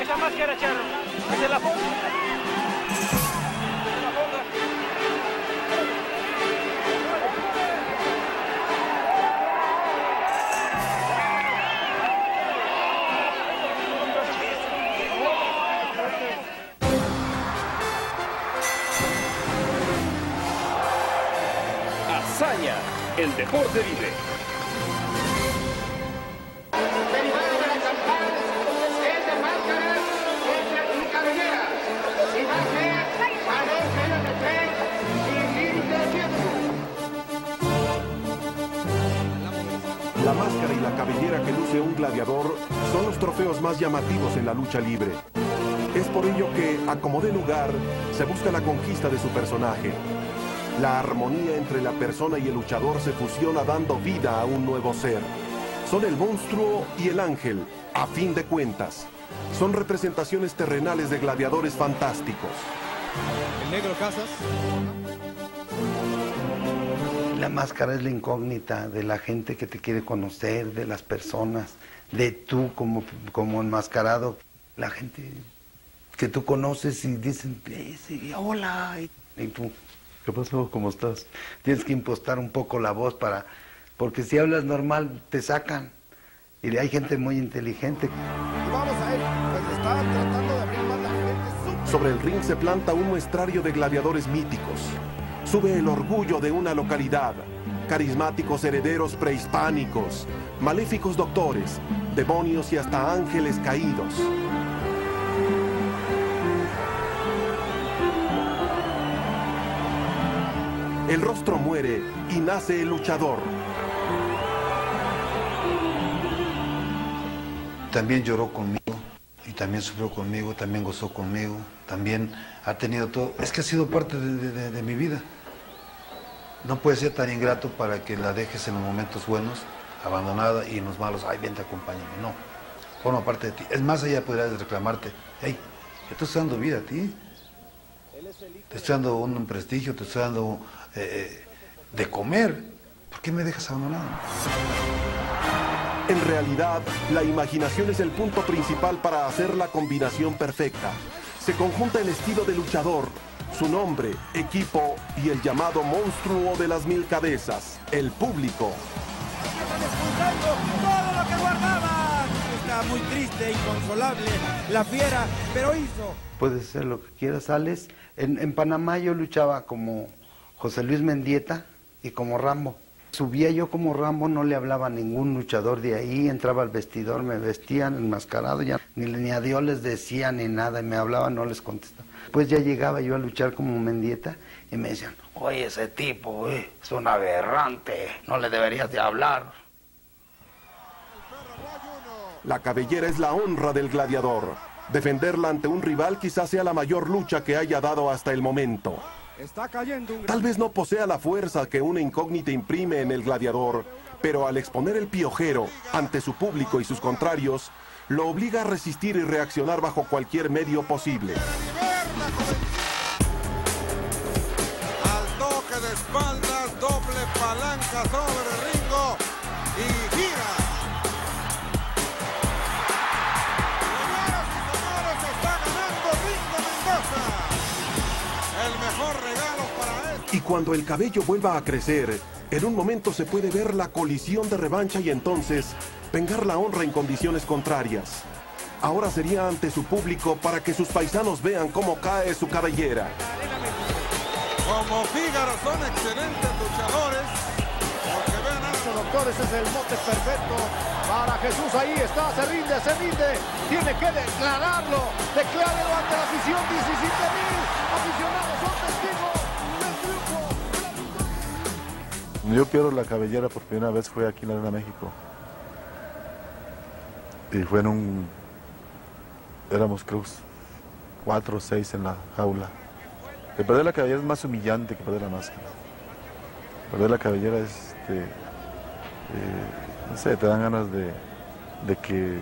Esa máscara, Charro. Se la pongo. el deporte libre. La máscara y la cabellera que luce un gladiador son los trofeos más llamativos en la lucha libre. Es por ello que, a como de lugar, se busca la conquista de su personaje. La armonía entre la persona y el luchador se fusiona dando vida a un nuevo ser. Son el monstruo y el ángel, a fin de cuentas. Son representaciones terrenales de gladiadores fantásticos. El negro Casas. La máscara es la incógnita de la gente que te quiere conocer, de las personas, de tú como, como enmascarado. La gente que tú conoces y dicen, eh, hola, y tú ¿Qué pasó? ¿Cómo estás? Tienes que impostar un poco la voz para... Porque si hablas normal, te sacan. Y hay gente muy inteligente. vamos a él, pues está tratando de abrir más la gente. Sobre el ring se planta un muestrario de gladiadores míticos. Sube el orgullo de una localidad. Carismáticos herederos prehispánicos, maléficos doctores, demonios y hasta ángeles caídos. El rostro muere y nace el luchador. También lloró conmigo y también sufrió conmigo, también gozó conmigo, también ha tenido todo. Es que ha sido parte de, mi vida. No puede ser tan ingrato para que la dejes en los momentos buenos, abandonada y en los malos, ay, ven, te acompáñame. No, forma parte de ti. Es más, ella podría reclamarte, hey, yo te estoy dando vida a ti. Te estoy dando un prestigio, te estoy dando eh, de comer. ¿Por qué me dejas abandonado? En realidad, la imaginación es el punto principal para hacer la combinación perfecta. Se conjunta el estilo de luchador, su nombre, equipo y el llamado monstruo de las mil cabezas, el público. todo lo que guardaba. Está muy triste, inconsolable, la fiera, pero hizo. Puede ser lo que quieras, Alex. En, en Panamá yo luchaba como José Luis Mendieta y como Rambo. Subía yo como Rambo, no le hablaba a ningún luchador de ahí, entraba al vestidor, me vestían enmascarado, ya ni, ni a Dios les decía ni nada, y me hablaban, no les contestaba. Pues ya llegaba yo a luchar como Mendieta y me decían, oye, ese tipo eh, es un aberrante, no le deberías de hablar. La cabellera es la honra del gladiador. Defenderla ante un rival quizás sea la mayor lucha que haya dado hasta el momento. Tal vez no posea la fuerza que una incógnita imprime en el gladiador, pero al exponer el piojero ante su público y sus contrarios, lo obliga a resistir y reaccionar bajo cualquier medio posible. Al toque de espaldas, doble palanca sobre Ringo y gira. Y cuando el cabello vuelva a crecer, en un momento se puede ver la colisión de revancha y entonces vengar la honra en condiciones contrarias. Ahora sería ante su público para que sus paisanos vean cómo cae su cabellera. Como Fígaro son excelentes luchadores. Porque vean a los doctores, es el mote perfecto. Para Jesús ahí está, se rinde, se rinde. Tiene que declararlo. Declárelo ante la afición, 17 mil aficionados son testigos. Yo pierdo la cabellera por primera vez fue aquí en la Arena México. Y fue en un... Éramos cruz cuatro o seis en la jaula. El perder la cabellera es más humillante que perder la máscara. Perder la cabellera es, este, eh, no sé, te dan ganas de, de que,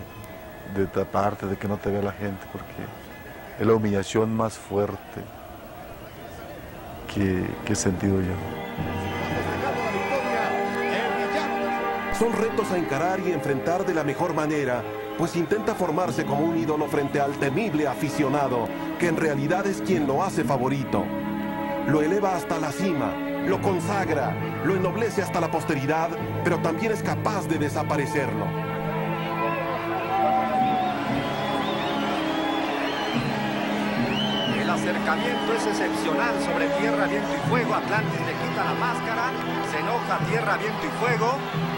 de taparte, de que no te vea la gente, porque es la humillación más fuerte que, que he sentido yo. Son retos a encarar y enfrentar de la mejor manera, pues intenta formarse como un ídolo frente al temible aficionado, que en realidad es quien lo hace favorito. Lo eleva hasta la cima, lo consagra, lo ennoblece hasta la posteridad, pero también es capaz de desaparecerlo. El acercamiento es excepcional sobre tierra, viento y fuego. Atlantis le quita la máscara, se enoja tierra, viento y fuego.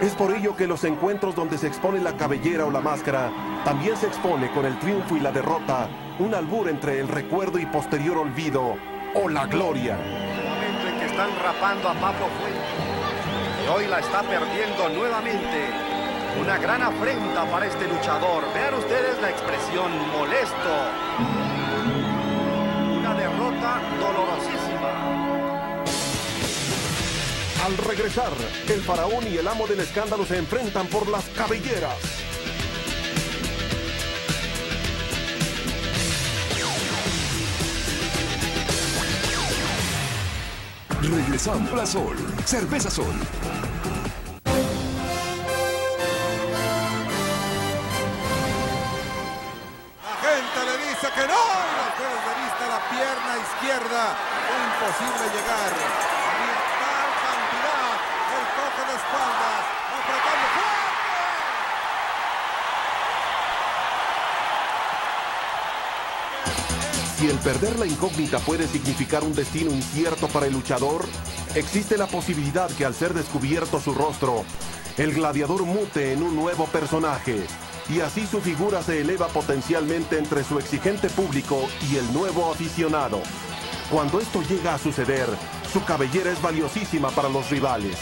Es por ello que los encuentros donde se expone la cabellera o la máscara, también se expone con el triunfo y la derrota, un albur entre el recuerdo y posterior olvido, o la gloria. El momento en que están rapando a Papo Fuente. Y hoy la está perdiendo nuevamente. Una gran afrenta para este luchador. Vean ustedes la expresión molesto. Una derrota dolorosísima. Al regresar, el faraón y el amo del escándalo se enfrentan por las cabelleras. Regresamos a Sol. Cerveza Sol. La gente le dice que no. Vista la pierna izquierda. Imposible llegar. Y tal cantidad. El toque de espaldas. Apretando fuerte. Si el perder la incógnita puede significar un destino incierto para el luchador, existe la posibilidad que al ser descubierto su rostro, el gladiador mute en un nuevo personaje y así su figura se eleva potencialmente entre su exigente público y el nuevo aficionado. Cuando esto llega a suceder, su cabellera es valiosísima para los rivales.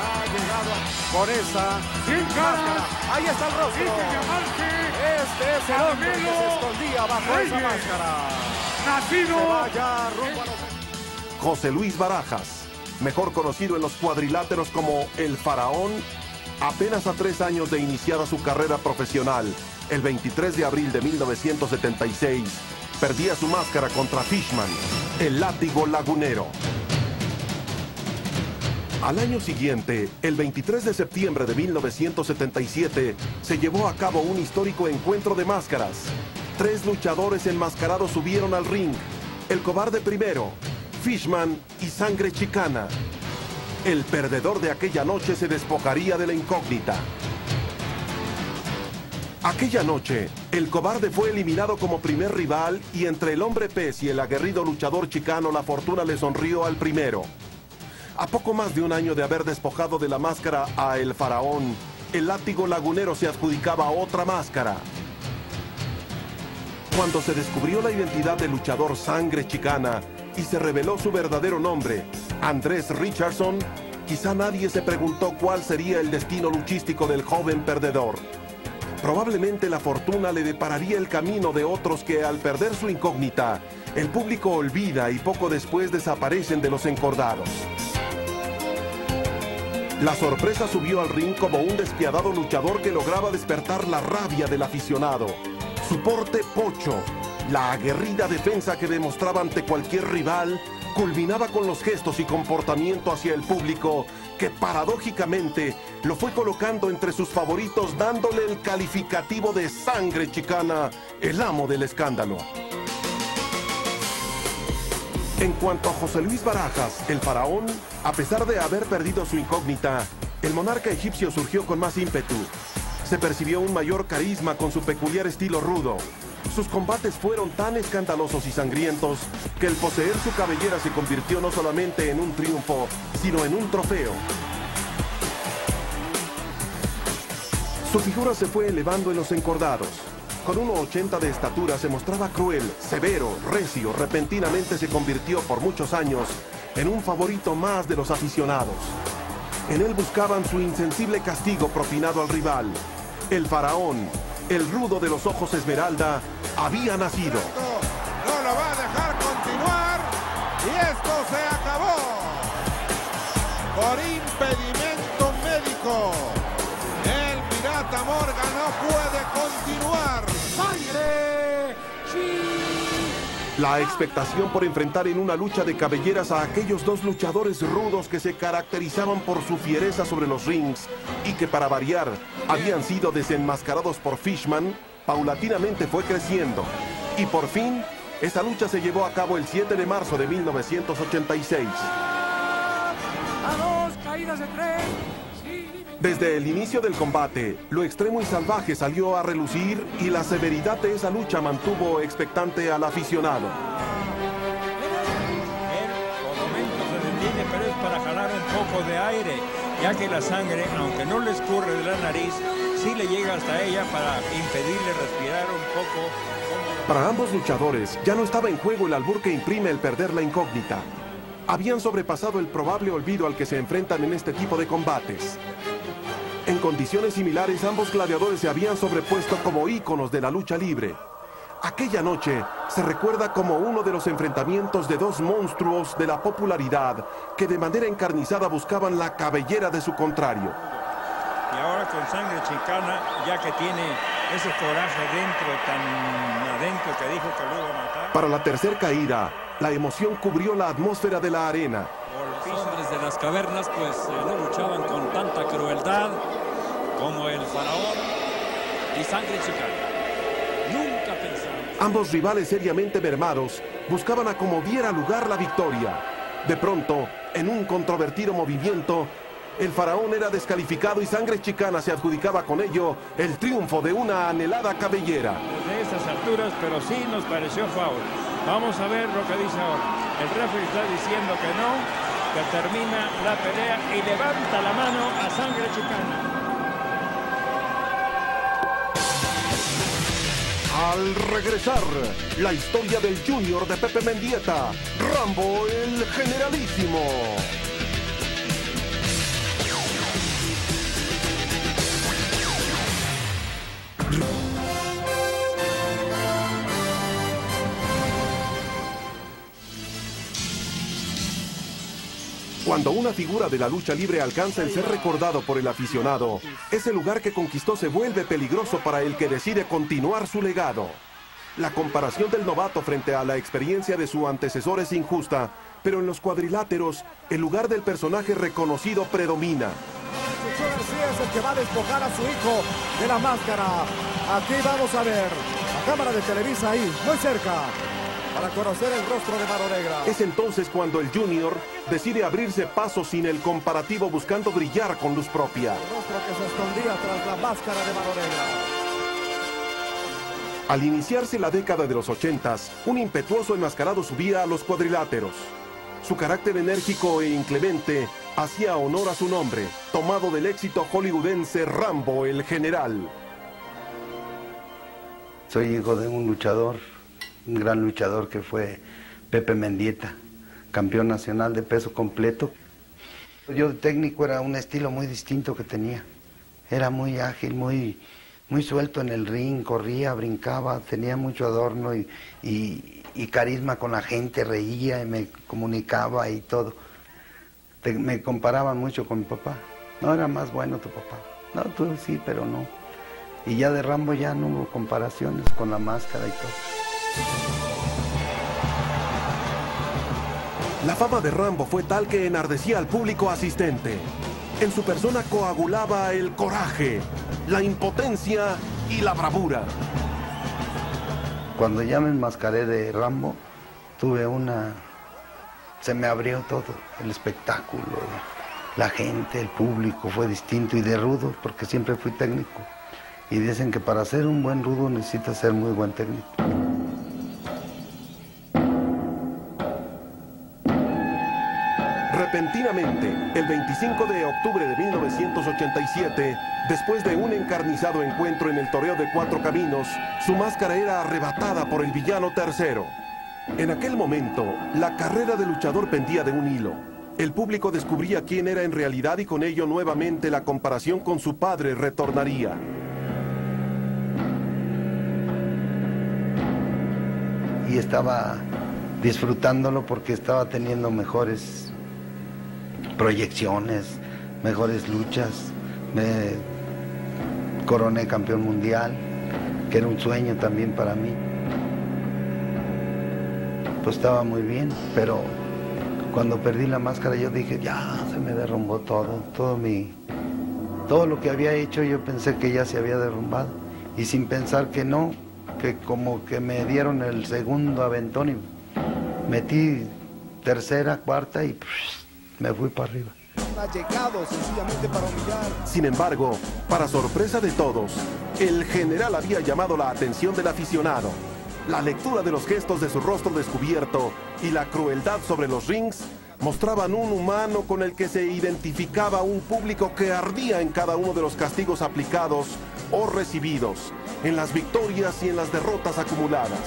Ha llegado con esa máscara. Ahí está el rostro. Este es el hombre que se escondía bajo esa máscara. Se va ya rumbo a los- José Luis Barajas, mejor conocido en los cuadriláteros como El Faraón, apenas a tres años de iniciada su carrera profesional, el 23 de abril de 1976, perdía su máscara contra Fishman, el látigo lagunero. Al año siguiente, el 23 de septiembre de 1977, se llevó a cabo un histórico encuentro de máscaras. Tres luchadores enmascarados subieron al ring. El cobarde primero, Fishman y Sangre Chicana. El perdedor de aquella noche se despojaría de la incógnita. Aquella noche, el cobarde fue eliminado como primer rival y entre el hombre pez y el aguerrido luchador chicano la fortuna le sonrió al primero. A poco más de un año de haber despojado de la máscara a El Faraón, el látigo lagunero se adjudicaba otra máscara. Cuando se descubrió la identidad del luchador Sangre Chicana y se reveló su verdadero nombre, Andrés Richardson, quizá nadie se preguntó cuál sería el destino luchístico del joven perdedor. Probablemente la fortuna le depararía el camino de otros que al perder su incógnita, el público olvida y poco después desaparecen de los encordados. La sorpresa subió al ring como un despiadado luchador que lograba despertar la rabia del aficionado. Su porte pocho, la aguerrida defensa que demostraba ante cualquier rival, culminaba con los gestos y comportamiento hacia el público que paradójicamente lo fue colocando entre sus favoritos dándole el calificativo de sangre chicana, el amo del escándalo. En cuanto a José Luis Barajas, el faraón, a pesar de haber perdido su incógnita, el monarca egipcio surgió con más ímpetu. Se percibió un mayor carisma con su peculiar estilo rudo. Sus combates fueron tan escandalosos y sangrientos que el poseer su cabellera se convirtió no solamente en un triunfo, sino en un trofeo. Su figura se fue elevando en los encordados. Con 1,80 de estatura se mostraba cruel, severo, recio, repentinamente se convirtió por muchos años en un favorito más de los aficionados. En él buscaban su insensible castigo propinado al rival. El faraón, el rudo de los ojos esmeralda, había nacido. No lo va a dejar continuar. Y esto se acabó. Por impedimento médico. El pirata Morgan no puede continuar. La expectación por enfrentar en una lucha de cabelleras a aquellos dos luchadores rudos que se caracterizaban por su fiereza sobre los rings y que para variar habían sido desenmascarados por Fishman, paulatinamente fue creciendo. Y por fin, esa lucha se llevó a cabo el 7 de marzo de 1986. caídas de tres. Desde el inicio del combate, lo extremo y salvaje salió a relucir y la severidad de esa lucha mantuvo expectante al aficionado. Él por momentos se detiene, pero es para jalar un poco de aire, ya que la sangre, aunque no le escurre de la nariz, sí le llega hasta ella para impedirle respirar un poco. Para ambos luchadores ya no estaba en juego el albur que imprime el perder la incógnita. Habían sobrepasado el probable olvido al que se enfrentan en este tipo de combates. En condiciones similares, ambos gladiadores se habían sobrepuesto como íconos de la lucha libre. Aquella noche se recuerda como uno de los enfrentamientos de dos monstruos de la popularidad que de manera encarnizada buscaban la cabellera de su contrario. Y ahora con sangre chicana, ya que tiene ese coraje dentro, tan adentro que dijo que lo iba a matar. Para la tercera caída, la emoción cubrió la atmósfera de la arena. Los hombres de las cavernas pues eh, no luchaban con tanta crueldad como el faraón y sangre chicana. Nunca pensaron. Ambos rivales seriamente mermados buscaban a como diera lugar la victoria. De pronto, en un controvertido movimiento, el faraón era descalificado y sangre chicana se adjudicaba con ello el triunfo de una anhelada cabellera. De estas alturas, pero sí nos pareció foul. Vamos a ver lo que dice ahora. El referee está diciendo que no, que termina la pelea y levanta la mano a sangre chicana. Al regresar, la historia del Junior de Pepe Mendieta, Rambo el Generalísimo. Cuando una figura de la lucha libre alcanza el ser recordado por el aficionado, ese lugar que conquistó se vuelve peligroso para el que decide continuar su legado. La comparación del novato frente a la experiencia de su antecesor es injusta, pero en los cuadriláteros, el lugar del personaje reconocido predomina. García es el que va a despojar a su hijo de la máscara. Aquí vamos a ver la cámara de Televisa ahí, muy cerca, para conocer el rostro de Mano Negra. Es entonces cuando el Junior decide abrirse paso sin el comparativo buscando brillar con luz propia. El rostro que se escondía tras la máscara de Mano Negra. Al iniciarse la década de los ochentas, un impetuoso enmascarado subía a los cuadriláteros. Su carácter enérgico e inclemente hacía honor a su nombre, tomado del éxito hollywoodense Rambo el General. Soy hijo de un luchador, un gran luchador que fue Pepe Mendieta, campeón nacional de peso completo. Yo técnico era un estilo muy distinto que tenía. Era muy ágil, muy, muy suelto en el ring, corría, brincaba, tenía mucho adorno y, y- carisma con la gente, reía y me comunicaba y todo. Me comparaban mucho con mi papá. No, era más bueno tu papá. No, tú sí, pero no. Y ya de Rambo ya no hubo comparaciones con la máscara y todo. La fama de Rambo fue tal que enardecía al público asistente. En su persona coagulaba el coraje, la impotencia y la bravura. Cuando ya me enmascaré de Rambo, tuve una... Se me abrió todo, el espectáculo, la gente, el público fue distinto y de rudo, porque siempre fui técnico. Y dicen que para ser un buen rudo necesitas ser muy buen técnico. Repentinamente, el 25 de octubre de 1987, después de un encarnizado encuentro en el toreo de Cuatro Caminos, su máscara era arrebatada por el villano tercero. En aquel momento, la carrera del luchador pendía de un hilo. El público descubría quién era en realidad y con ello nuevamente la comparación con su padre retornaría. Y estaba disfrutándolo porque estaba teniendo mejores proyecciones, mejores luchas. Me coroné campeón mundial, que era un sueño también para mí. pues estaba muy bien, pero cuando perdí la máscara yo dije, ya se me derrumbó todo, todo mi, todo lo que había hecho yo pensé que ya se había derrumbado y sin pensar que no, que como que me dieron el segundo aventón y metí tercera, cuarta y me fui para arriba. Ha llegado sencillamente para humillar. Sin embargo, para sorpresa de todos, el general había llamado la atención del aficionado. La lectura de los gestos de su rostro descubierto y la crueldad sobre los rings mostraban un humano con el que se identificaba un público que ardía en cada uno de los castigos aplicados o recibidos, en las victorias y en las derrotas acumuladas.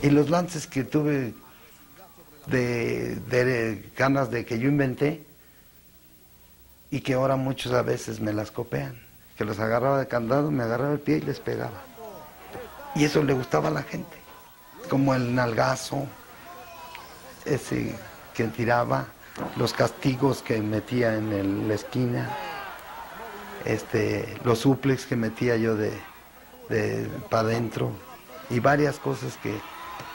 Y los lances que tuve de, de ganas de que yo inventé y que ahora muchos a veces me las copian, que los agarraba de candado, me agarraba el pie y les pegaba. Y eso le gustaba a la gente, como el nalgazo, ese que tiraba, los castigos que metía en la esquina, este, los suplex que metía yo de, para adentro y varias cosas que,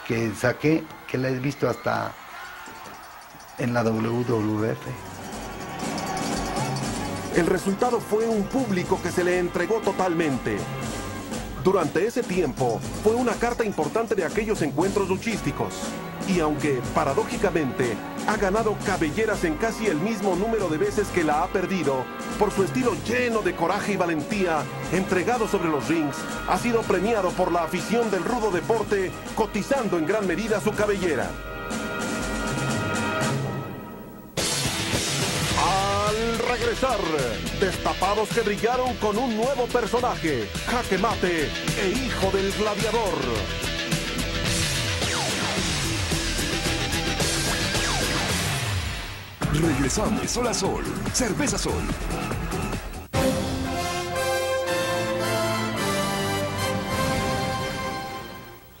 que saqué que la he visto hasta en la WWF. El resultado fue un público que se le entregó totalmente. Durante ese tiempo, fue una carta importante de aquellos encuentros luchísticos. Y aunque, paradójicamente, ha ganado cabelleras en casi el mismo número de veces que la ha perdido, por su estilo lleno de coraje y valentía, entregado sobre los rings, ha sido premiado por la afición del rudo deporte, cotizando en gran medida su cabellera. Destapados que brillaron con un nuevo personaje, Jaque Mate e Hijo del Gladiador. Regresamos Sol a Sol, Cerveza Sol.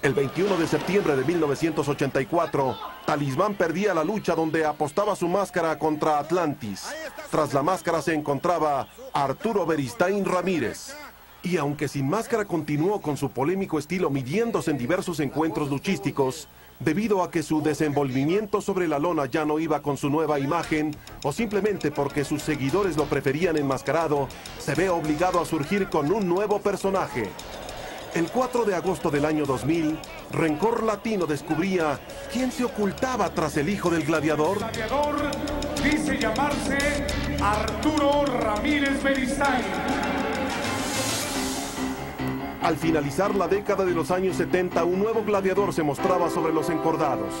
El 21 de septiembre de 1984, Talismán perdía la lucha donde apostaba su máscara contra Atlantis. Tras la máscara se encontraba Arturo Beristain Ramírez. Y aunque sin máscara continuó con su polémico estilo midiéndose en diversos encuentros luchísticos, debido a que su desenvolvimiento sobre la lona ya no iba con su nueva imagen, o simplemente porque sus seguidores lo preferían enmascarado, se ve obligado a surgir con un nuevo personaje, el 4 de agosto del año 2000, Rencor Latino descubría quién se ocultaba tras el hijo del gladiador. El gladiador dice llamarse Arturo Ramírez Beristain. Al finalizar la década de los años 70, un nuevo gladiador se mostraba sobre los encordados.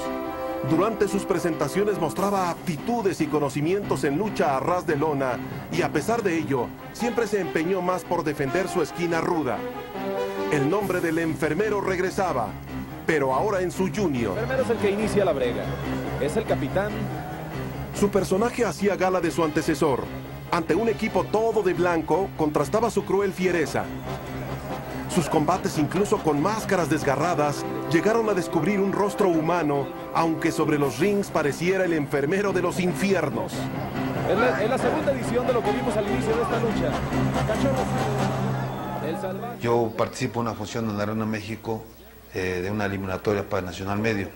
Durante sus presentaciones mostraba aptitudes y conocimientos en lucha a ras de lona y a pesar de ello, siempre se empeñó más por defender su esquina ruda. El nombre del enfermero regresaba, pero ahora en su junior. El enfermero es el que inicia la brega. Es el capitán. Su personaje hacía gala de su antecesor. Ante un equipo todo de blanco, contrastaba su cruel fiereza. Sus combates, incluso con máscaras desgarradas, llegaron a descubrir un rostro humano, aunque sobre los rings pareciera el enfermero de los infiernos. Es la, la segunda edición de lo que vimos al inicio de esta lucha. Yo participo en una función en Arena México eh, de una eliminatoria para Nacional Medio.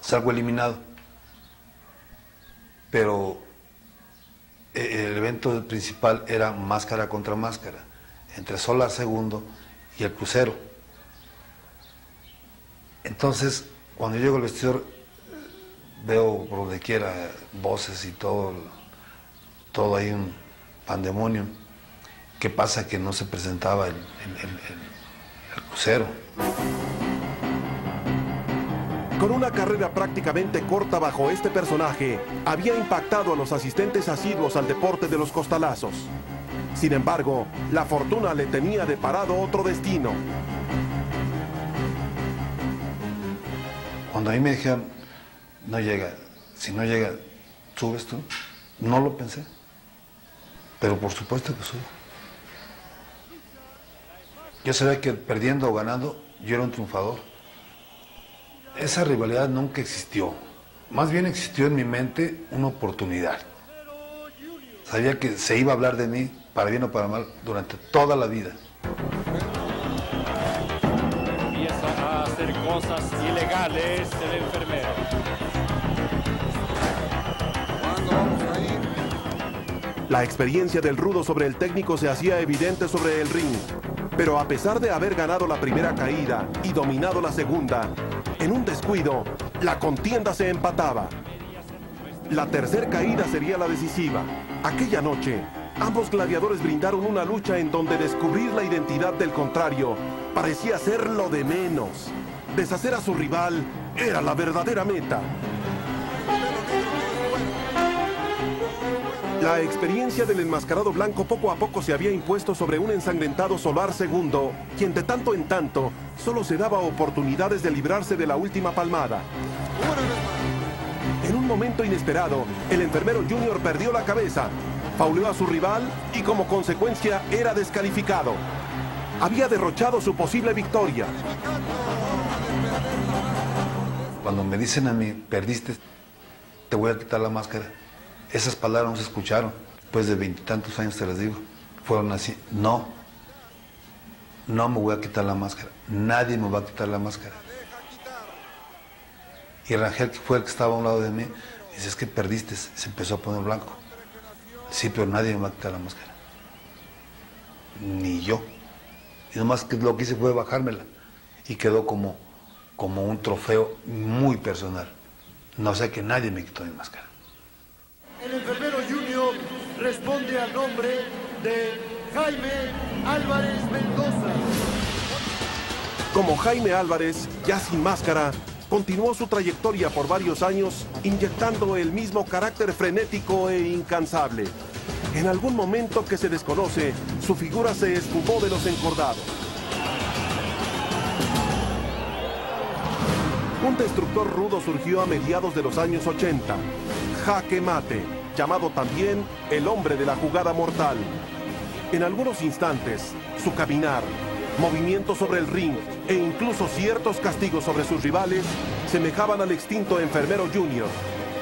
Salgo eliminado. Pero eh, el evento principal era máscara contra máscara, entre Solar Segundo y el crucero. Entonces, cuando llego al vestidor, veo por donde quiera voces y todo, todo ahí un pandemonio. ¿Qué pasa? Que no se presentaba el, crucero. Con una carrera prácticamente corta bajo este personaje, había impactado a los asistentes asiduos al deporte de los costalazos. Sin embargo, la fortuna le tenía deparado otro destino. Cuando a mí me dijeron, no llega, si no llega, ¿subes tú? No lo pensé, pero por supuesto que subo. Yo sabía que perdiendo o ganando, yo era un triunfador. Esa rivalidad nunca existió. Más bien existió en mi mente una oportunidad. Sabía que se iba a hablar de mí, para bien o para mal, durante toda la vida. cosas ilegales del enfermero. La experiencia del rudo sobre el técnico se hacía evidente sobre el ring. Pero a pesar de haber ganado la primera caída y dominado la segunda, en un descuido, la contienda se empataba. La tercera caída sería la decisiva. Aquella noche, ambos gladiadores brindaron una lucha en donde descubrir la identidad del contrario parecía ser lo de menos. Deshacer a su rival era la verdadera meta. La experiencia del enmascarado blanco poco a poco se había impuesto sobre un ensangrentado Solar segundo, quien de tanto en tanto solo se daba oportunidades de librarse de la última palmada. En un momento inesperado, el enfermero Junior perdió la cabeza, fauleó a su rival y como consecuencia era descalificado. Había derrochado su posible victoria. Cuando me dicen a mí, perdiste, te voy a quitar la máscara. Esas palabras no se escucharon. Después de veintitantos años te las digo. Fueron así. No. No me voy a quitar la máscara. Nadie me va a quitar la máscara. Y Rangel, que fue el que estaba a un lado de mí, dice, es que perdiste. Se empezó a poner blanco. Sí, pero nadie me va a quitar la máscara. Ni yo. Y nomás que lo que hice fue bajármela. Y quedó como, como un trofeo muy personal. No sé que nadie me quitó mi máscara. El enfermero Junior responde al nombre de Jaime Álvarez Mendoza. Como Jaime Álvarez, ya sin máscara, continuó su trayectoria por varios años inyectando el mismo carácter frenético e incansable. En algún momento que se desconoce, su figura se esfumó de los encordados. Un destructor rudo surgió a mediados de los años 80, Jaque Mate, llamado también el hombre de la jugada mortal. En algunos instantes, su caminar, movimientos sobre el ring e incluso ciertos castigos sobre sus rivales semejaban al extinto enfermero Junior.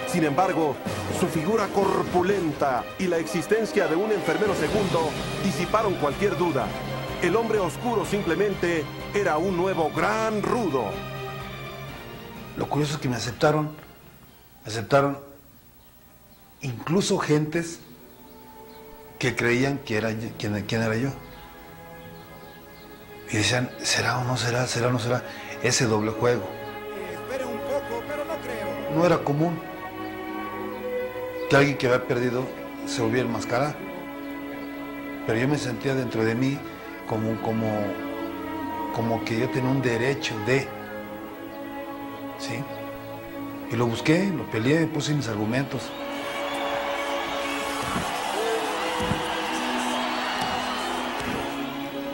Sin embargo, su figura corpulenta y la existencia de un enfermero segundo disiparon cualquier duda. El hombre oscuro simplemente era un nuevo gran rudo. Lo curioso es que me aceptaron, me aceptaron incluso gentes que creían que era quién, quién era yo. Y decían, ¿será o no será? ¿Será o no será? Ese doble juego. Espere un poco, pero no creo. No era común que alguien que había perdido se volviera a enmascarar. Pero yo me sentía dentro de mí como, como, como que yo tenía un derecho de. ¿Sí? Y lo busqué, lo peleé, puse mis argumentos.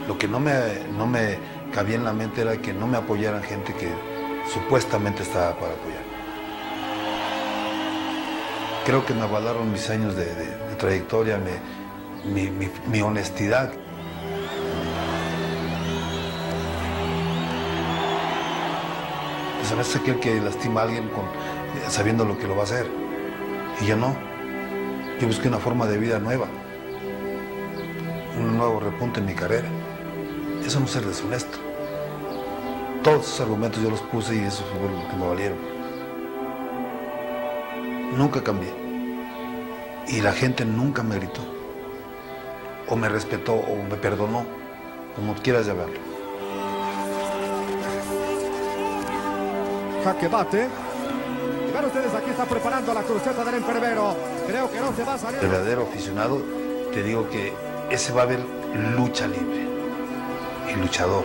Lo que no me, no me cabía en la mente era que no me apoyaran gente que supuestamente estaba para apoyar. Creo que me avalaron mis años de, trayectoria, mi, mi- honestidad. Pues a veces aquel que lastima a alguien con, sabiendo lo que lo va a hacer. Y yo no. Yo busqué una forma de vida nueva. Un nuevo repunte en mi carrera. Eso no es ser deshonesto. Todos esos argumentos yo los puse y eso fue lo que me valieron. Nunca cambié. Y la gente nunca me gritó. O me respetó o me perdonó. Como quieras llamarlo. Jaque bate. Ustedes, aquí está preparando la cruceta del enfermero. Creo que no se va a salir. El verdadero aficionado, te digo que ese va a haber lucha libre. Y luchador.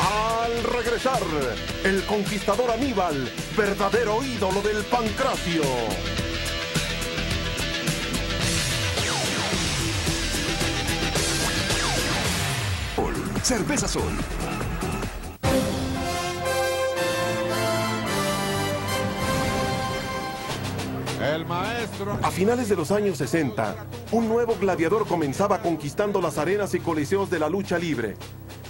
Al regresar, el conquistador Aníbal, verdadero ídolo del pancracio. Cerveza Sol. A finales de los años 60, un nuevo gladiador comenzaba conquistando las arenas y coliseos de la lucha libre.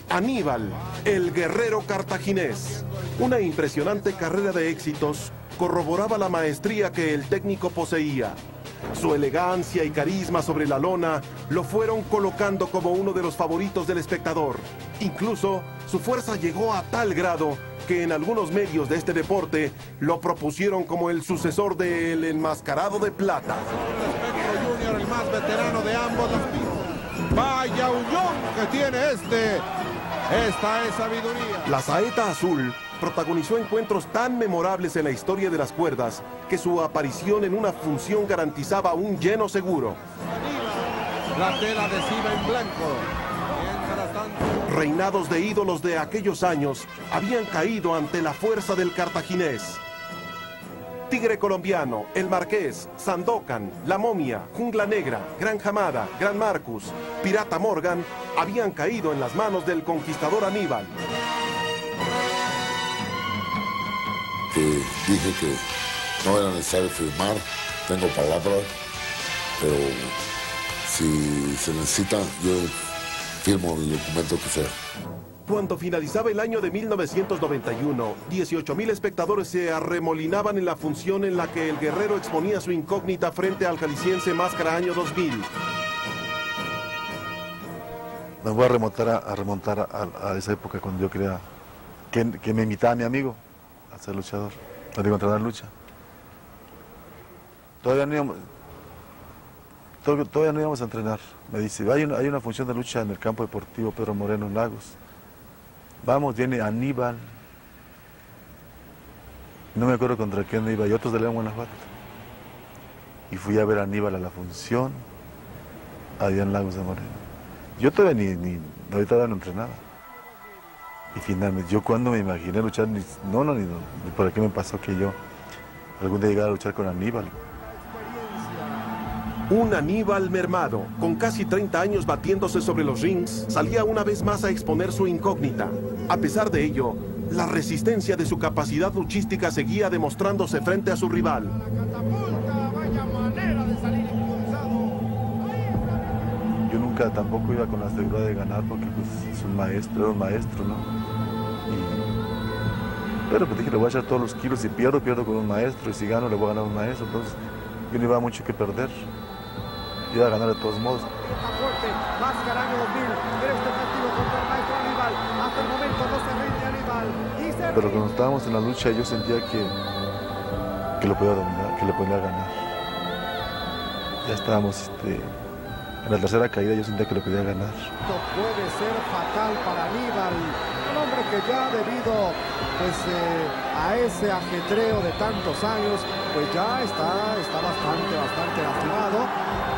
Aníbal, el guerrero cartaginés. Una impresionante carrera de éxitos corroboraba la maestría que el técnico poseía. Su elegancia y carisma sobre la lona lo fueron colocando como uno de los favoritos del espectador. Incluso su fuerza llegó a tal grado que en algunos medios de este deporte lo propusieron como el sucesor del enmascarado de plata. Junior, el más veterano de ambos. Vaya unión que tiene este. Esta es sabiduría. La saeta azul protagonizó encuentros tan memorables en la historia de las cuerdas que su aparición en una función garantizaba un lleno seguro. La tela adhesiva en blanco. Reinados de ídolos de aquellos años habían caído ante la fuerza del cartaginés. Tigre Colombiano, El Marqués, Sandokan, La Momia, Jungla Negra, Gran Jamada, Gran Marcus, Pirata Morgan habían caído en las manos del conquistador Aníbal. que dije que no era necesario firmar, tengo palabras, pero si se necesita, yo firmo el documento que sea. Cuando finalizaba el año de 1991, 18.000 espectadores se arremolinaban en la función en la que el guerrero exponía su incógnita frente al jalisciense Máscara Año 2000. Me voy a remontar a, a remontar a, a esa época cuando yo creía que, que me invitaba mi amigo a ser luchador, a digo, a entrenar lucha. Todavía no íbamos, todavía no íbamos a entrenar. Me dice, hay una, hay una función de lucha en el campo deportivo Pedro Moreno en Lagos. Vamos, viene Aníbal. No me acuerdo contra quién iba, y otros de León, Guanajuato. Y fui a ver a Aníbal a la función, allá en Lagos de Moreno. Yo todavía ni, ni ahorita no entrenaba. Y finalmente, yo cuando me imaginé luchar, ni, no, no, ni, ni por qué me pasó que yo algún día llegara a luchar con Aníbal. Un Aníbal mermado, con casi 30 años batiéndose sobre los rings, salía una vez más a exponer su incógnita. A pesar de ello, la resistencia de su capacidad luchística seguía demostrándose frente a su rival. Yo nunca tampoco iba con la seguridad de ganar porque pues es un maestro, era un maestro, ¿no? Pero pues dije, le voy a echar todos los kilos, si pierdo, pierdo con un maestro, y si gano, le voy a ganar a un maestro, entonces yo no iba mucho que perder. Iba a ganar de todos modos. Está fuerte, Máscara año 2000. Era este partido contra el maestro Aníbal. Hasta el momento no se rinde Aníbal. Y se Pero cuando estábamos en la lucha yo sentía que, que lo podía dominar, que le podía ganar. Ya estábamos este, en la tercera caída, yo sentía que lo podía ganar. Esto puede ser fatal para Aníbal. Un hombre que ya debido pues, eh, a ese ajetreo de tantos años, pues ya está, está bastante, bastante lastimado.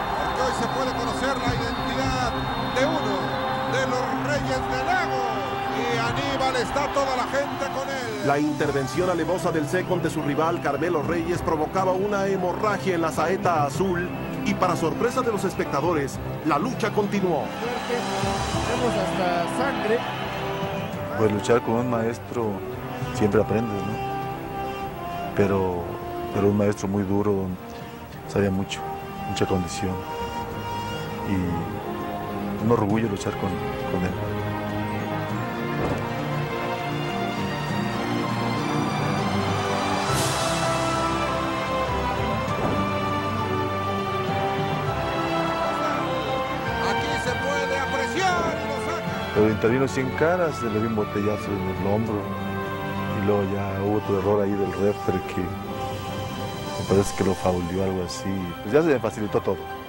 Se puede conocer la identidad de uno de los Reyes del Lago. Y Aníbal está toda la gente con él. La intervención alevosa del second de su rival Carmelo Reyes provocaba una hemorragia en la saeta azul y para sorpresa de los espectadores, la lucha continuó. Vemos hasta sangre. Pues luchar con un maestro siempre aprendes, ¿no? Pero, pero un maestro muy duro, sabía mucho, mucha condición. Y un orgullo luchar con, con él. Aquí se puede apreciar y lo saca. Pero intervino 100 caras, se le dio un botellazo en el hombro. Y luego ya hubo otro error ahí del refere que me parece que lo faulió algo así. Pues ya se me facilitó todo.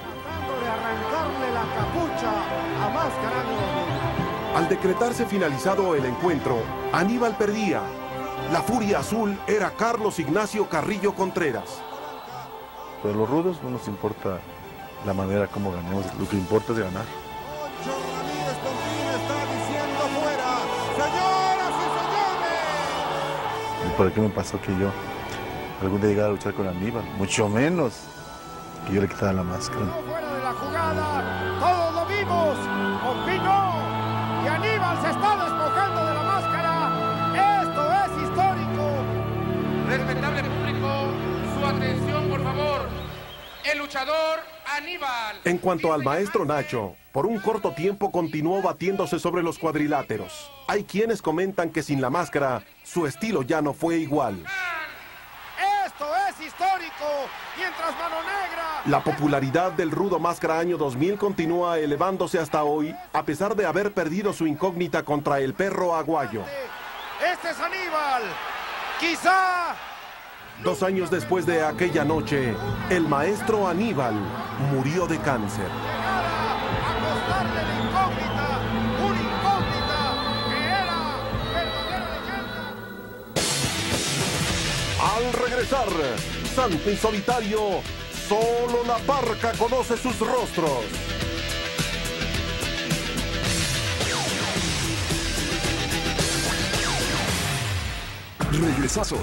Al decretarse finalizado el encuentro, Aníbal perdía. La furia azul era Carlos Ignacio Carrillo Contreras. Pero los rudos no nos importa la manera como ganemos, lo que importa es ganar. Y señores. ¿Y por qué me pasó que yo algún día llegara a luchar con Aníbal? Mucho menos que yo le quitara la máscara. Fuera de la jugada. Todos lo vimos. Se está despojando de la máscara. Esto es histórico. Respetable público, su atención, por favor. El luchador Aníbal. En cuanto al maestro Nacho, por un corto tiempo continuó batiéndose sobre los cuadriláteros. Hay quienes comentan que sin la máscara, su estilo ya no fue igual. Esto es histórico. Mientras Mano Negra... La popularidad del Rudo Máscara año 2000 continúa elevándose hasta hoy, a pesar de haber perdido su incógnita contra el perro aguayo. Este es Aníbal. Quizá Dos años después de aquella noche, el maestro Aníbal murió de cáncer. acostarle la incógnita, una incógnita que era verdadera leyenda. Al regresar, Santo y Solitario, solo la parca conoce sus rostros. Regresa Sol.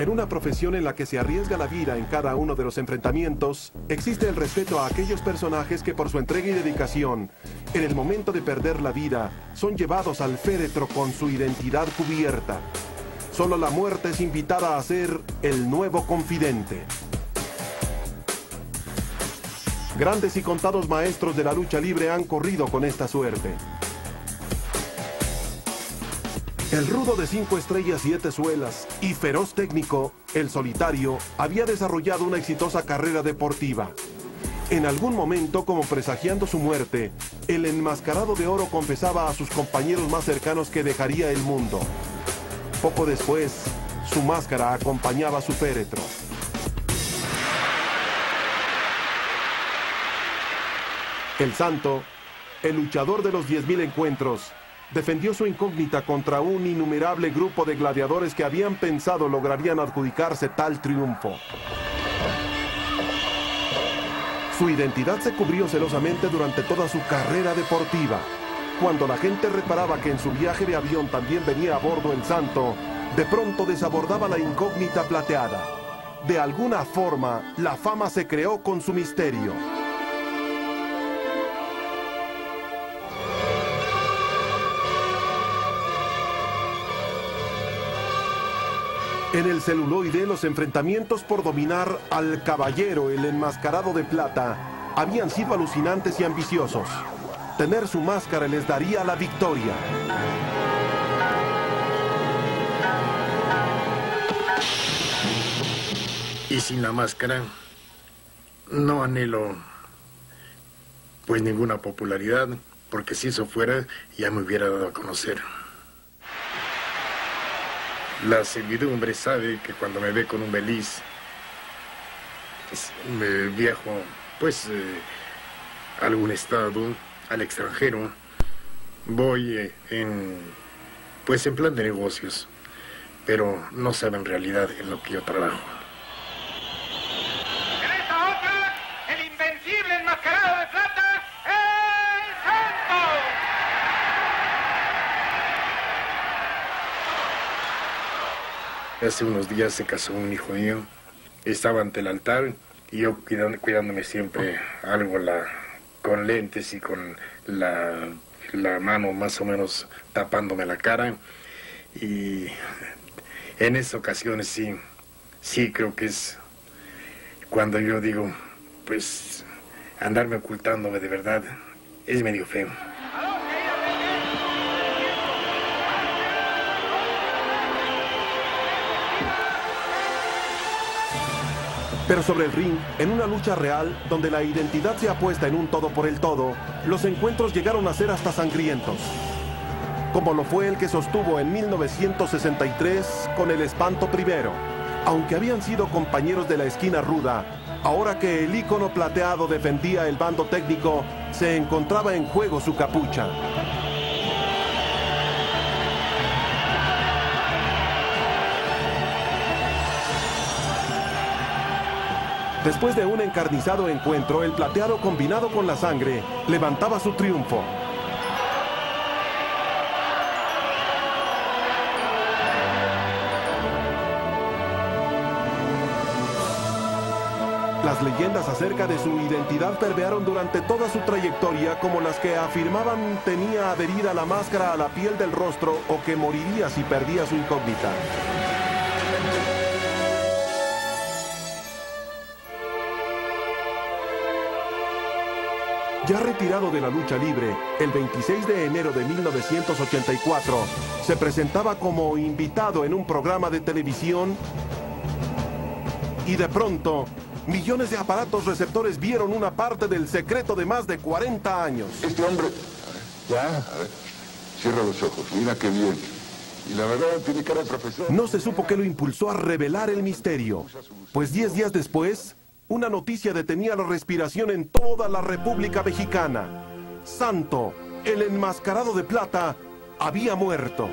En una profesión en la que se arriesga la vida en cada uno de los enfrentamientos, existe el respeto a aquellos personajes que por su entrega y dedicación, en el momento de perder la vida, son llevados al féretro con su identidad cubierta. Solo la muerte es invitada a ser el nuevo confidente. Grandes y contados maestros de la lucha libre han corrido con esta suerte. El rudo de cinco estrellas siete suelas y feroz técnico, el solitario, había desarrollado una exitosa carrera deportiva. En algún momento, como presagiando su muerte, el enmascarado de oro confesaba a sus compañeros más cercanos que dejaría el mundo. Poco después, su máscara acompañaba su féretro. El santo, el luchador de los 10.000 encuentros, defendió su incógnita contra un innumerable grupo de gladiadores que habían pensado lograrían adjudicarse tal triunfo. Su identidad se cubrió celosamente durante toda su carrera deportiva. Cuando la gente reparaba que en su viaje de avión también venía a bordo el santo, de pronto desabordaba la incógnita plateada. De alguna forma, la fama se creó con su misterio. En el celuloide, los enfrentamientos por dominar al caballero, el enmascarado de plata, habían sido alucinantes y ambiciosos. Tener su máscara les daría la victoria. Y sin la máscara, no anhelo pues ninguna popularidad, porque si eso fuera, ya me hubiera dado a conocer. La servidumbre sabe que cuando me ve con un beliz, pues, me viajo pues eh, a algún estado, al extranjero, voy eh, en pues en plan de negocios, pero no saben en realidad en lo que yo trabajo. En esta otra, el invencible enmascarado de plata, el Santo. Hace unos días se casó un hijo mío, estaba ante el altar y yo cuidándome siempre algo la, con lentes y con la, la mano más o menos tapándome la cara. Y en esas ocasiones sí, sí creo que es cuando yo digo, pues andarme ocultándome de verdad es medio feo. Pero sobre el ring, en una lucha real, donde la identidad se apuesta en un todo por el todo, los encuentros llegaron a ser hasta sangrientos. Como lo fue el que sostuvo en 1963 con el Espanto Primero. Aunque habían sido compañeros de la esquina ruda, ahora que el ícono plateado defendía el bando técnico, se encontraba en juego su capucha. Después de un encarnizado encuentro, el plateado combinado con la sangre levantaba su triunfo. Las leyendas acerca de su identidad permearon durante toda su trayectoria como las que afirmaban tenía adherida la máscara a la piel del rostro o que moriría si perdía su incógnita. Ya retirado de la lucha libre, el 26 de enero de 1984, se presentaba como invitado en un programa de televisión y de pronto, millones de aparatos receptores vieron una parte del secreto de más de 40 años. Este hombre... Ya, a ver, cierra los ojos, mira qué bien. Y la verdad tiene cara de profesor. No se supo qué lo impulsó a revelar el misterio, pues 10 días después, una noticia detenía la respiración en toda la República Mexicana. Santo, el enmascarado de plata, había muerto.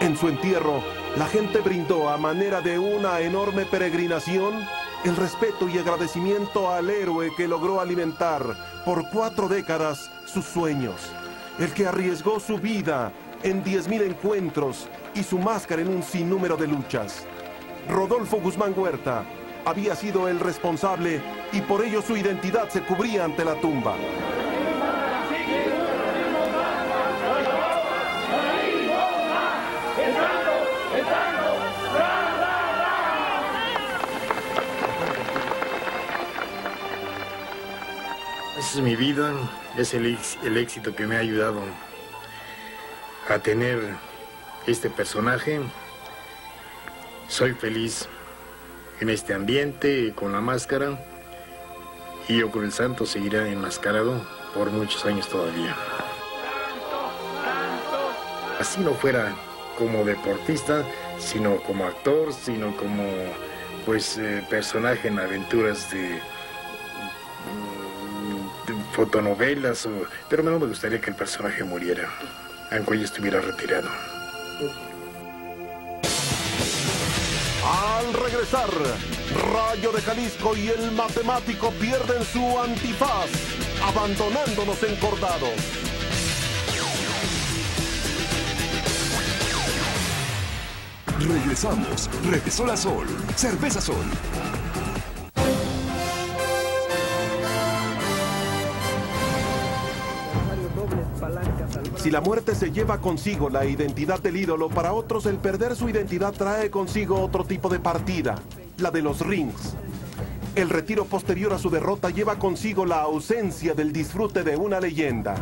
En su entierro, la gente brindó a manera de una enorme peregrinación el respeto y agradecimiento al héroe que logró alimentar por cuatro décadas sus sueños, el que arriesgó su vida en 10.000 encuentros y su máscara en un sinnúmero de luchas. Rodolfo Guzmán Huerta había sido el responsable y por ello su identidad se cubría ante la tumba. Es mi vida, es el, el éxito que me ha ayudado a tener este personaje. Soy feliz en este ambiente, con la máscara, y yo con el santo seguirá enmascarado por muchos años todavía. Así no fuera como deportista, sino como actor, sino como pues eh, personaje en aventuras de fotonovelas, o- pero no me gustaría que el personaje muriera, aunque ya estuviera retirado. Al regresar, Rayo de Jalisco y el matemático pierden su antifaz, abandonándonos encordados. Regresamos. Revisora Sol. Cerveza Sol. Si la muerte se lleva consigo la identidad del ídolo, para otros el perder su identidad trae consigo otro tipo de partida, la de los rings. El retiro posterior a su derrota lleva consigo la ausencia del disfrute de una leyenda.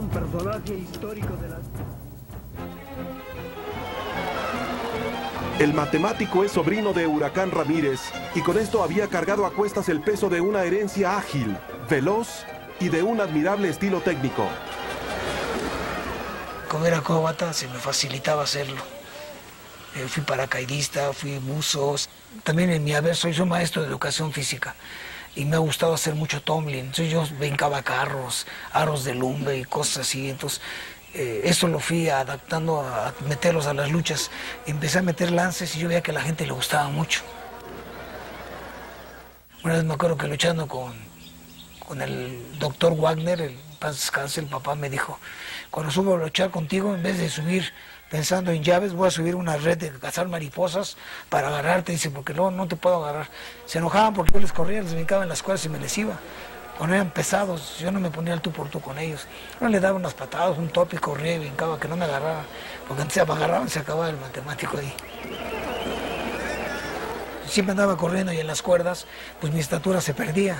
un personaje histórico de la... El matemático es sobrino de Huracán Ramírez y con esto había cargado a cuestas el peso de una herencia ágil, veloz y de un admirable estilo técnico. Como era se me facilitaba hacerlo. Eh, fui paracaidista, fui buzos. También en mi haber soy, soy maestro de educación física y me ha gustado hacer mucho tumbling. Entonces yo brincaba carros, aros de lumbre y cosas así. Entonces eh, eso lo fui adaptando a, meterlos a las luchas. Empecé a meter lances y yo veía que a la gente le gustaba mucho. Una vez me acuerdo que luchando con, con el doctor Wagner, el el papá me dijo, cuando subo a luchar contigo, en vez de subir pensando en llaves, voy a subir una red de cazar mariposas para agarrarte, dice, porque luego no te puedo agarrar. Se enojaban porque yo les corría, les brincaba en las cuerdas y me les iba. Cuando eran pesados, yo no me ponía el tú por tú con ellos. No le daba unas patadas, un tope corría y brincaba, que no me agarraba, porque antes se agarraban se acababa el matemático ahí. Siempre andaba corriendo y en las cuerdas, pues mi estatura se perdía.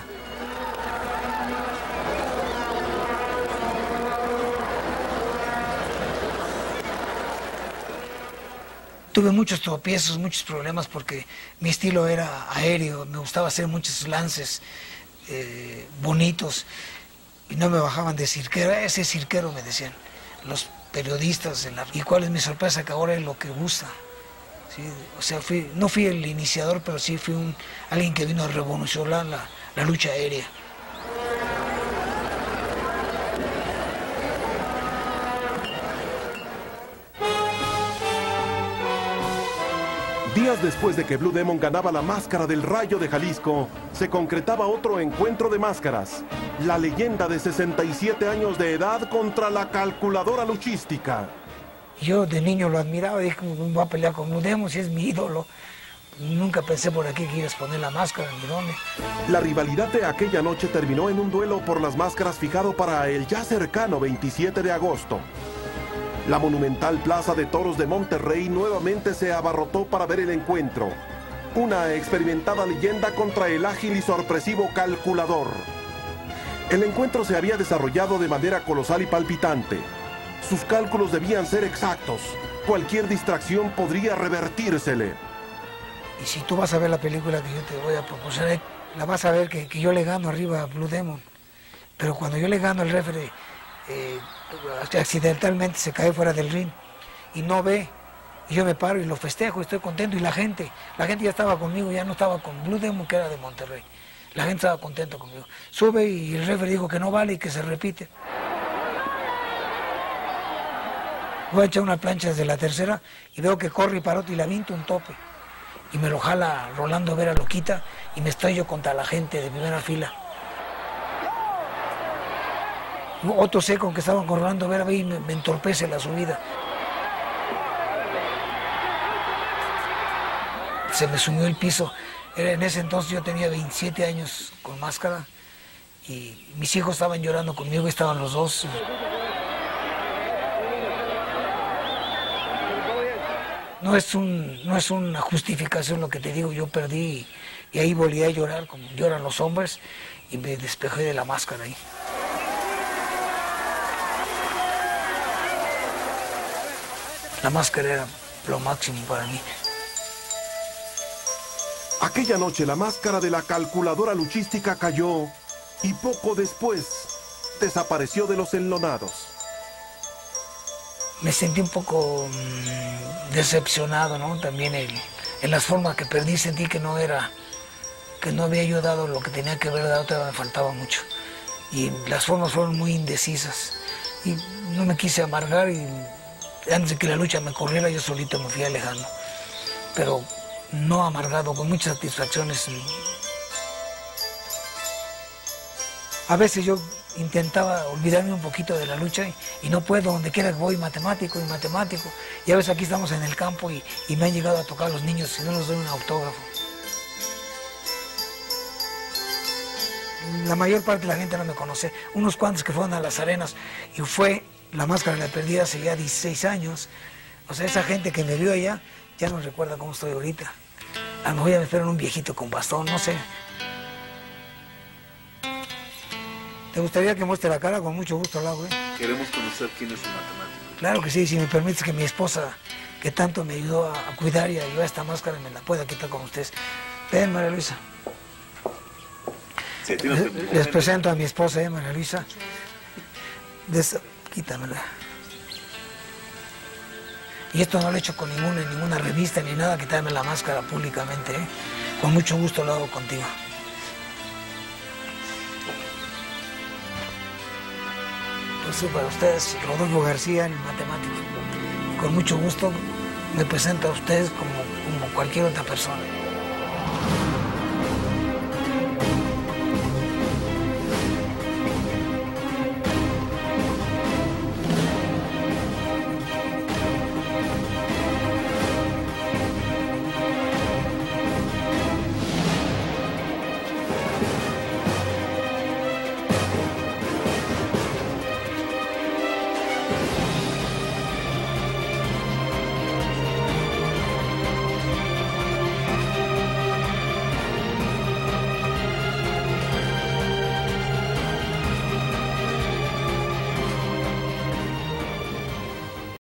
Tuve muchos tropiezos, muchos problemas porque mi estilo era aéreo, me gustaba hacer muchos lances eh, bonitos y no me bajaban de cirquero, ese cirquero me decían los periodistas, en la- y cuál es mi sorpresa que ahora es lo que gusta. O sea, no fui el iniciador, pero sí fui un, alguien que vino a revolucionar la, la lucha aérea. Días después de que Blue Demon ganaba la máscara del Rayo de Jalisco, se concretaba otro encuentro de máscaras. La leyenda de 67 años de edad contra la calculadora luchística. Yo de niño lo admiraba, dije, voy a pelear con Blue Demon, si es mi ídolo. Nunca pensé por aquí que ibas a poner la máscara, ni dónde. La rivalidad de aquella noche terminó en un duelo por las máscaras fijado para el ya cercano 27 de agosto. La monumental Plaza de Toros de Monterrey nuevamente se abarrotó para ver el encuentro. Una experimentada leyenda contra el ágil y sorpresivo calculador. El encuentro se había desarrollado de manera colosal y palpitante. Sus cálculos debían ser exactos. Cualquier distracción podría revertírsele. Y si tú vas a ver la película que yo te voy a proporcionar, la vas a ver que, yo le gano arriba a Blue Demon. Pero cuando yo le gano el referee, eh, accidentalmente se cae fuera del ring y no ve. Y yo me paro y lo festejo, estoy contento. Y la gente, la gente ya estaba conmigo, ya no estaba con Blue Demon, que era de Monterrey. La gente estaba contenta conmigo. Sube y el referee dijo que no vale y que se repite. Voy a echar una plancha desde la tercera y veo que corre y parote y la vinto un tope. Y me lo jala Rolando Vera, lo quita y me estrello contra la gente de primera fila. Otro seco que estaban con Rolando Vera y me, me entorpece la subida. Se me sumió el piso. En ese entonces yo tenía 27 años con máscara y mis hijos estaban llorando conmigo, estaban los dos. No es, un, no es una justificación lo que te digo, yo perdí y, y ahí volví a llorar como lloran los hombres y me despejé de la máscara ahí. La máscara era lo máximo para mí. Aquella noche la máscara de la calculadora luchística cayó y poco después desapareció de los enlonados. Me sentí un poco mmm, decepcionado, ¿no? También el, en las formas que perdí sentí que no era, que no había yo dado lo que tenía que haber dado, todavía me faltaba mucho. Y las formas fueron muy indecisas. Y no me quise amargar y antes de que la lucha me corriera yo solito me fui alejando. Pero no amargado, con muchas satisfacciones. A veces yo intentaba olvidarme un poquito de la lucha y, no puedo, donde quiera que voy, matemático y matemático. Y a veces aquí estamos en el campo y, y me han llegado a tocar los niños si no les doy un autógrafo. La mayor parte de la gente no me conoce, unos cuantos que fueron a las arenas y fue la máscara de la perdida hace ya 16 años. O sea, esa gente que me vio allá ya no recuerda cómo estoy ahorita. A lo mejor ya me esperan un viejito con bastón, no sé. ¿Te gustaría que muestre la cara? Con mucho gusto la hago, ¿eh? Queremos conocer quién es el matemático. Claro que sí, si me permites que mi esposa, que tanto me ayudó a, cuidar y a llevar esta máscara, me la pueda quitar con ustedes. Ven, María Luisa. Sí, les, les presento a mi esposa, ¿eh, María Luisa. Des... Quítamela. Y esto no lo he hecho con ninguna, ninguna revista ni nada, quitarme la máscara públicamente. ¿eh? Con mucho gusto lo hago contigo. Entonces, para ustedes, Rodolfo García, el matemático. Con mucho gusto me presento a ustedes como cualquier otra persona.